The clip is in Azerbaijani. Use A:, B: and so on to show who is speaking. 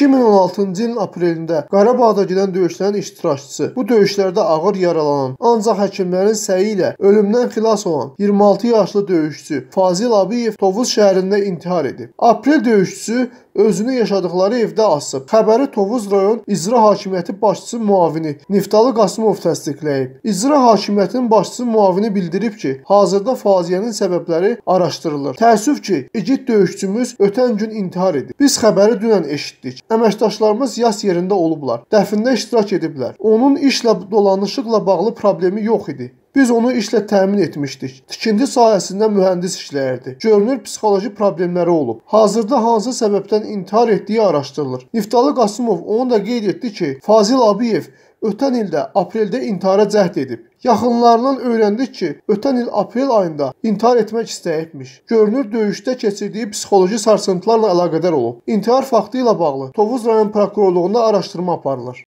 A: 2016-cı ilin aprelində Qarabağda gedən döyüşlərin iştirakçısı, bu döyüşlərdə ağır yaralanan, ancaq həkimlərin səyi ilə ölümdən xilas olan 26 yaşlı döyüşçü Fazil Abiyev Tovuz şəhərində intihar edib. Aprel döyüşçüsü özünü yaşadıkları evdə asıb. Xəbəri Tovuz rayon İcra Hakimiyyəti başçısı müavini Niftali Qasımov təsdiqləyib. İcra Hakimiyyətinin başçısı müavini bildirib ki, hazırda faciənin səbəbləri araşdırılır. Təəssüf ki, igid döyüşçümüz ötən gün intihar edib. Biz xəbəri dünən eşitdik. Əməkdaşlarımız yas yerində olublar. Dəfində iştirak ediblər. Onun işlə dolanışıqla bağlı problemi yox idi. Biz onu işlə təmin etmişdik. Tikinti sahəsində mühəndis işləyirdi. Görünür psixoloji problemləri olub. Hazırda hansı səbəbdən intihar etdiyi araşdırılır. Niftali Qasımov onu da qeyd etdi ki, Fazil Abiyev ötən ildə apreldə intihara cəhd edib. Yaxınlarından öyrəndik ki, ötən il aprel ayında intihar etmək istəyibmiş. Görünür döyüşdə keçirdiyi psixoloji sarsıntılarla əlaqədar olub. İntihar faktı ilə bağlı Tovuz rayon prokurorluğunda araşdırma aparılır.